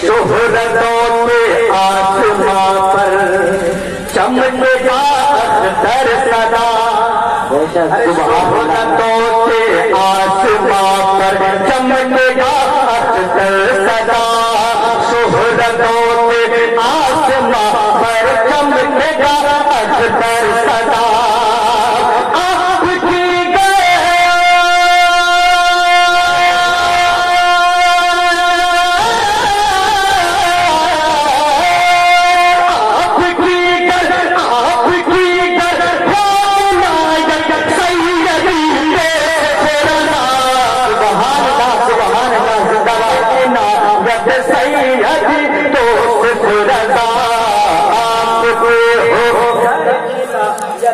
شہرتوں میں آسمان پر چمکے گا در سدا شہرتوں سے آسمان پر چمکے گا در سدا شہرتوں سے آسمان